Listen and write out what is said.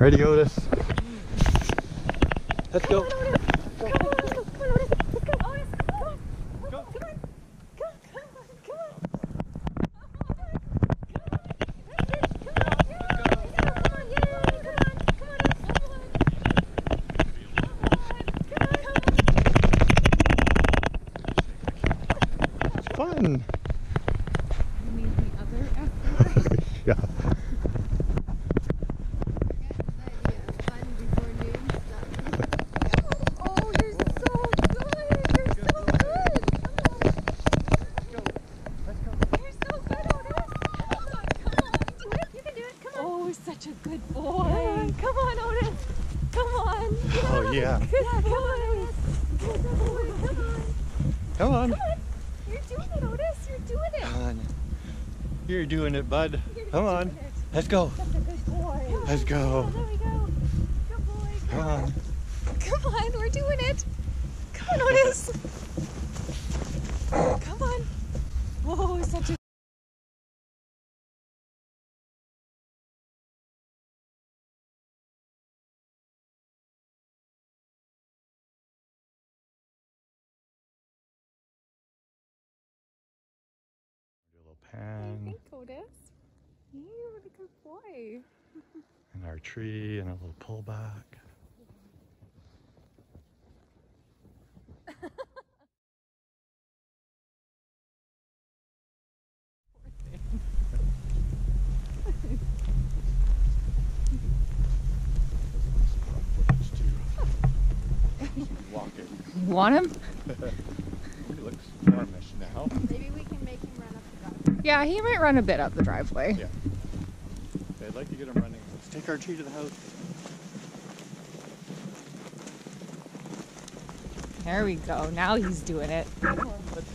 Ready, Otis? Let's go. It's fun. yeah. Oh, you're so good. You're so good. You're so good, Otis. Come on, come on. Do it. You can do it. Come on. Oh, such a good boy. Come on, Otis. Come on. Oh, yeah. Good come on, Otis. Good boy. Come on. Come on. Come on. You're doing it, Otis. You're doing it. Come on. You're doing it, bud. You're Come on. it. Let's go. Such a good boy. Let's go. Oh, there we go. Good boy. Come on. Come on, we're doing it. Come on, Otis. Do a little pan think, Otis. You're a good boy. and our tree and a little pullback. Walking. You want him? He looks warmish now. Maybe we can make him run up the driveway. Yeah, he might run a bit up the driveway. Yeah. I'd like to get him running. Let's take our tree to the house. There we go. Now he's doing it. Come on, let's